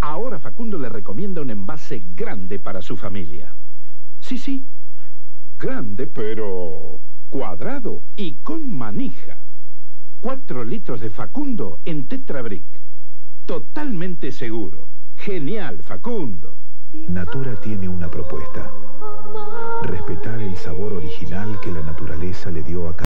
Ahora Facundo le recomienda un envase grande para su familia. Sí, sí, grande pero cuadrado y con manija. Cuatro litros de Facundo en Tetrabric. Totalmente seguro. Genial, Facundo. Natura tiene una propuesta. Respetar el sabor original que la naturaleza le dio a cada